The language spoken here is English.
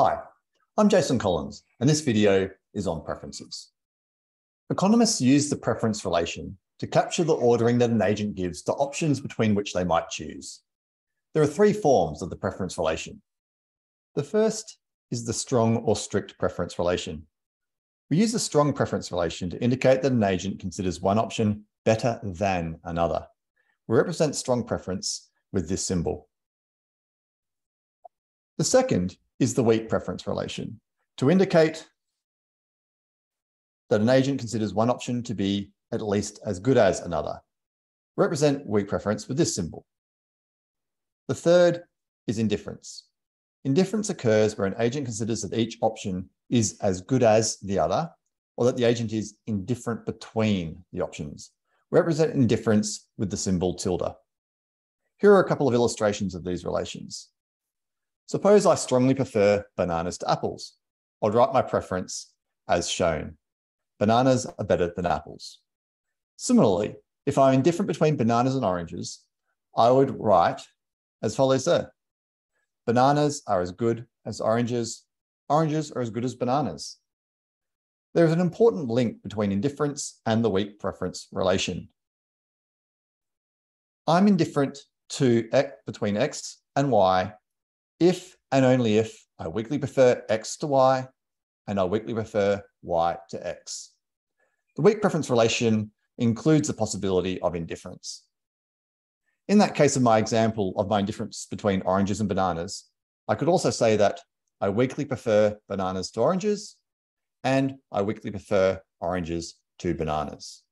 Hi, I'm Jason Collins, and this video is on preferences. Economists use the preference relation to capture the ordering that an agent gives to options between which they might choose. There are three forms of the preference relation. The first is the strong or strict preference relation. We use the strong preference relation to indicate that an agent considers one option better than another. We represent strong preference with this symbol. The second is the weak preference relation to indicate that an agent considers one option to be at least as good as another. Represent weak preference with this symbol. The third is indifference. Indifference occurs where an agent considers that each option is as good as the other, or that the agent is indifferent between the options. Represent indifference with the symbol tilde. Here are a couple of illustrations of these relations. Suppose I strongly prefer bananas to apples. I'd write my preference as shown. Bananas are better than apples. Similarly, if I'm indifferent between bananas and oranges, I would write as follows there. Bananas are as good as oranges. Oranges are as good as bananas. There is an important link between indifference and the weak preference relation. I'm indifferent to X, between X and Y if and only if I weakly prefer X to Y and I weakly prefer Y to X. The weak preference relation includes the possibility of indifference. In that case of my example of my indifference between oranges and bananas, I could also say that I weakly prefer bananas to oranges and I weakly prefer oranges to bananas.